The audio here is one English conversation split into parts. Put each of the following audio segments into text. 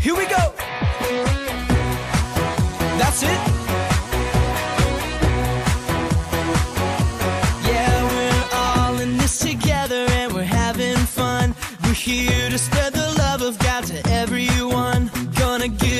Here we go. That's it. Yeah, we're all in this together and we're having fun. We're here to spread the love of God to everyone. Gonna give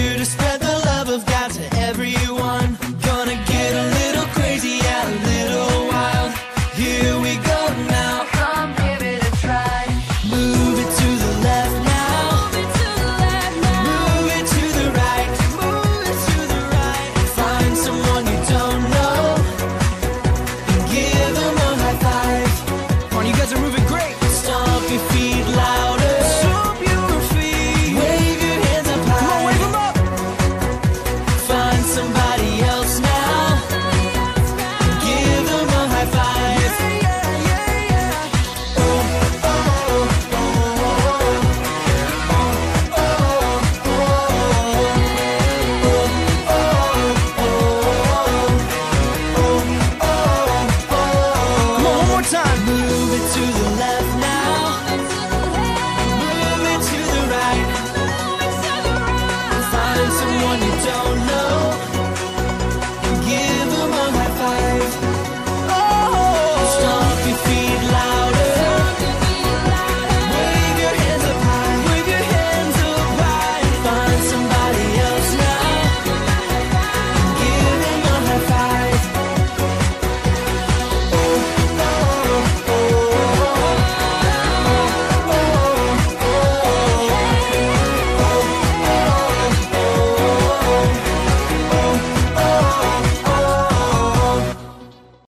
here to spread the love.